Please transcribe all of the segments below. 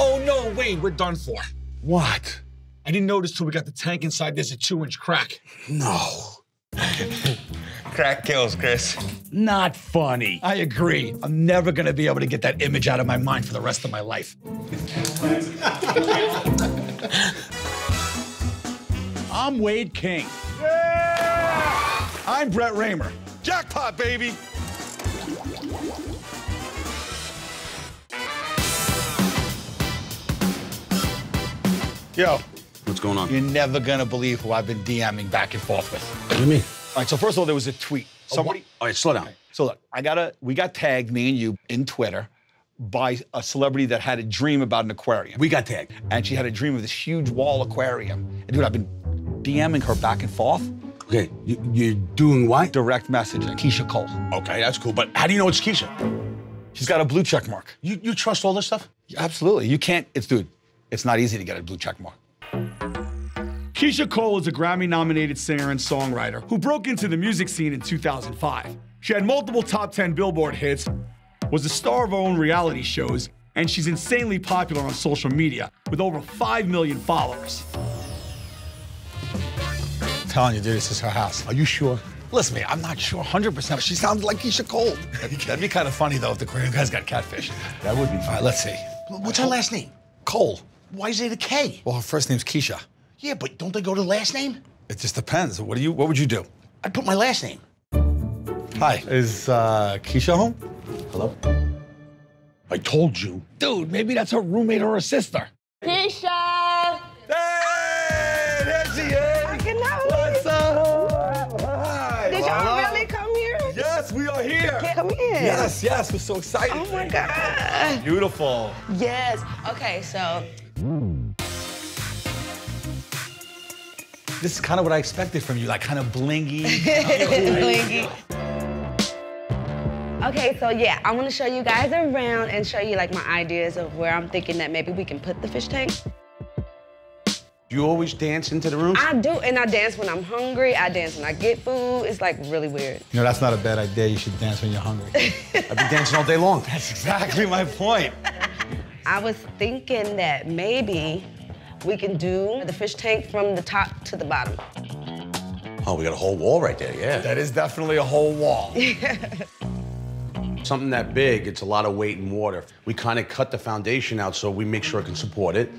Oh no, Wayde, we're done for. What? I didn't notice till we got the tank inside. There's a two-inch crack. No. Crack kills, Chris. Not funny. I agree. I'm never gonna be able to get that image out of my mind for the rest of my life. I'm Wayde King. I'm Brett Raymer. Jackpot, baby. Yo, What's going on? you're never gonna believe who I've been DMing back and forth with. What do you mean? All right, so first of all, there was a tweet. Somebody. All right, slow down. So look, I got a. We got tagged, me and you, in Twitter, by a celebrity that had a dream about an aquarium. We got tagged. and she had a dream of this huge wall aquarium. And dude, I've been DMing her back and forth, Okay, you, you're doing what? direct messaging. Keyshia Cole. Okay, that's cool. But how do you know it's Keyshia? She's got a blue check mark. You, you trust all this stuff? Absolutely. You can't. It's dude. It's not easy to get a blue check mark. Keyshia Cole is a Grammy nominated singer and songwriter who broke into the music scene in 2005. She had multiple top 10 Billboard hits, was the star of her own reality shows, and she's insanely popular on social media with over 5 million followers. I'm telling you, dude, this is her house. Are you sure? Listen, man, I'm not sure 100%, but she sounds like Keyshia Cole. That'd be, kind of funny, though, if the aquarium guys got catfish. That would be All right, let's see. What's her last name? Cole. Why is it a K? Well, her first name's Keyshia. Yeah, but don't they go to the last name? It just depends. What do you? What would you do? I'd put my last name. Hi, is uh, Keyshia home? Hello? I told you. Dude, maybe that's her roommate or her sister. Keyshia! Hey, there she is. Fucking hell. What's up? Hi. Did y'all really come here? Yes, we are here. Come in. Yes, yes, we're so excited. Oh my God. Beautiful. Yes. Okay, so This is kind of what I expected from you, like kind of blingy. Blingy. Okay, so yeah, I want to show you guys around and show you like my ideas of where I'm thinking that maybe we can put the fish tank. You always dance into the room? I do, and I dance when I'm hungry. I dance when I get food. It's like really weird. you know, that's not a bad idea. You should dance when you're hungry. I've been dancing all day long. that's exactly my point. I was thinking that maybe we can do the fish tank from the top to the bottom. Oh, we got a whole wall right there, yeah. That is definitely a whole wall. Something that big, it's a lot of weight and water. We kind of cut the foundation out so we make sure it can support it.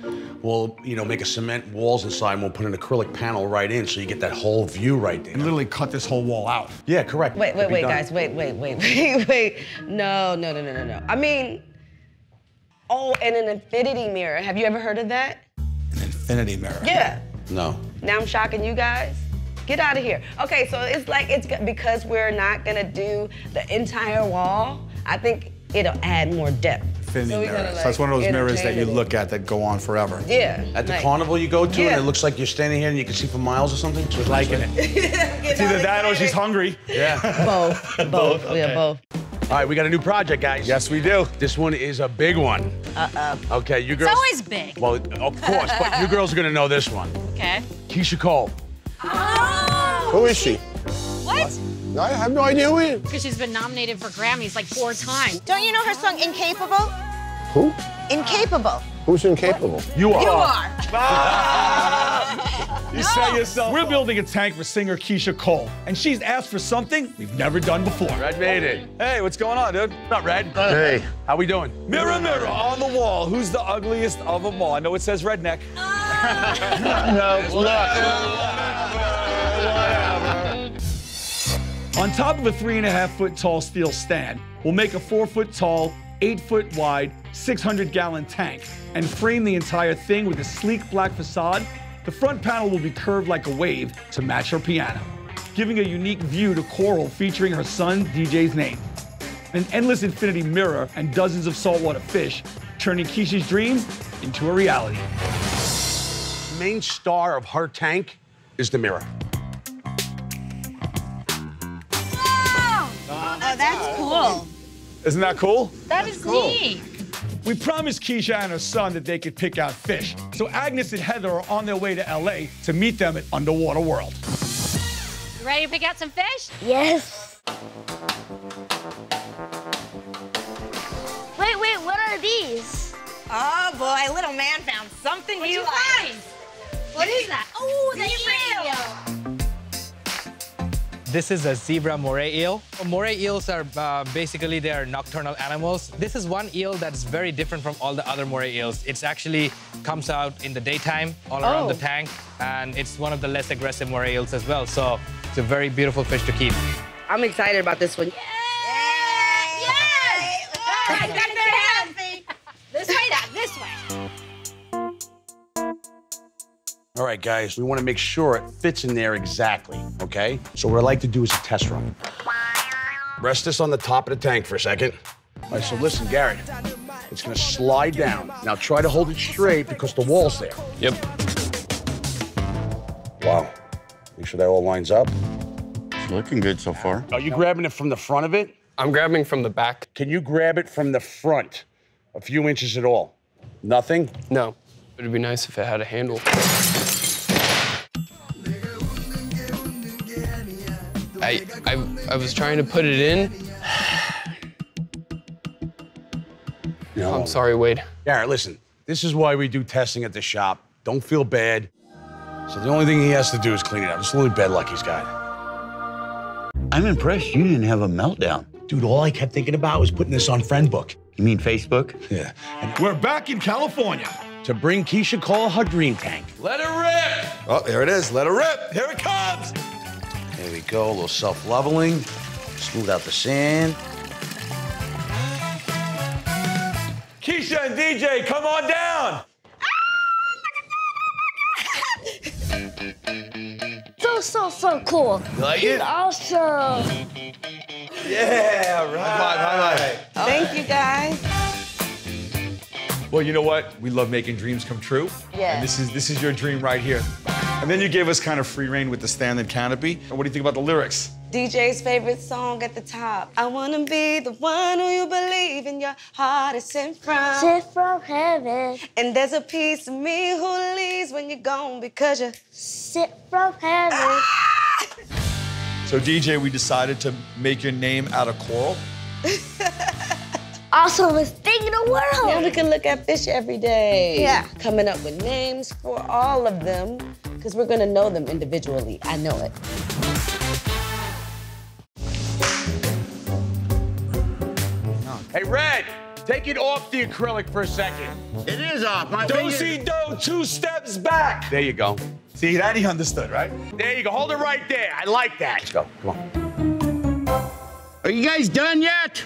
We'll, you know, make a cement walls inside and we'll put an acrylic panel right in so you get that whole view right there. And literally cut this whole wall out. Yeah, correct. Wait, wait, wait, done. guys. Wait, wait, wait, wait, wait. No, no, no, no, no, no. I mean, oh, and an infinity mirror. Have you ever heard of that? An infinity mirror. Yeah. No. Now I'm shocking you guys. Get out of here. Okay, so it's like it's because we're not gonna do the entire wall. I think it'll add more depth. Infinity So mirror. gotta, so like, that's one of those mirrors that you look at that go on forever. Yeah. At the like- carnival you go to Yeah. and it looks like you're standing here and you can see for miles or something? So it's Liking it. It's either that or she's hungry. Yeah. Both. Both. Yeah, both. All right, we got a new project, guys. Yes, we do. This one is a big one. Uh-oh. Okay, you girls. It's always big. Well, of course, but you girls are gonna know this one. Okay. Keyshia Cole. Oh! Who is she? What? I have no idea who he is. Because she's been nominated for Grammys like four times. Don't you know her song Incapable? Who? Incapable. Who's incapable? You are. You are. Ah! You say yourself. We're building a tank for singer Keyshia Cole, and she's asked for something we've never done before. Red made it. Hey, what's going on, dude? Not Red. Hey. How we doing? Mirror, mirror on the wall. Who's the ugliest of them all? I know it says redneck. Whatever. On top of a three and a half foot tall steel stand, we'll make a four foot tall, eight foot wide, 600 gallon tank and frame the entire thing with a sleek black facade. The front panel will be curved like a wave to match her piano, giving a unique view to Coral featuring her son DJ's name. An endless infinity mirror and dozens of saltwater fish, turning Keyshia's dream into a reality. Main star of her tank is the mirror. Oh, that's cool. Isn't that cool? That is neat. We promised Keyshia and her son that they could pick out fish. So Agnes and Heather are on their way to LA to meet them at Underwater World. You ready to pick out some fish? Yes. Wait, wait, what are these? Oh boy, little man found Something What'd you you like. find? What is that? Oh, the eel. This is a zebra moray eel. Moray eels are uh, basically they are nocturnal animals. This is one eel that's very different from all the other moray eels. It's actually comes out in the daytime all around Oh. the tank, and it's one of the less aggressive moray eels as well. So it's a very beautiful fish to keep. I'm excited about this one. Yes! All right, guys, we want to make sure it fits in there exactly, okay? So what I like to do is a test run. Rest this on the top of the tank for a second. All right, so listen, Gary. It's gonna slide down. Now try to hold it straight because the wall's there. Yep. Wow. Make sure that all lines up. It's looking good so far. Are you grabbing it from the front of it? I'm grabbing from the back. Can you grab it from the front? A few inches at all? Nothing? No. It'd be nice if it had a handle. I, I, I was trying to put it in. No. I'm sorry, Wayde. Gary, listen. This is why we do testing at the shop. Don't feel bad. So the only thing he has to do is clean it up. It's the only bad luck he's got. I'm impressed you didn't have a meltdown. Dude, all I kept thinking about was putting this on Friendbook. You mean Facebook? Yeah. And We're back in California. to bring Keyshia Cole her dream tank. Let it rip. Oh, there it is. Let it rip. Here it comes. There we go. A little self-leveling. Smooth out the sand. Keyshia and DJ, come on down. So, so, so cool. You like it? Awesome. Yeah, right. Thank you guys. Well, you know what? We love making dreams come true. Yeah. And this is this is your dream right here. And then you gave us kind of free reign with the standard canopy. And what do you think about the lyrics? DJ's favorite song at the top. I wanna be the one who you believe in your heart is sent from. Sit from heaven. And there's a piece of me who leaves when you're gone because you Sit from heaven. So DJ, we decided to make your name out of coral. Awesomest thing in the world. Now we can look at fish every day. Yeah. Coming up with names for all of them because we're gonna know them individually. I know it. Hey, Red, take it off the acrylic for a second. It is off. My Do finger- see do two steps back. There you go. See, that he understood, right? There you go. Hold it right there. I like that. Let's go. Come on. Are you guys done yet?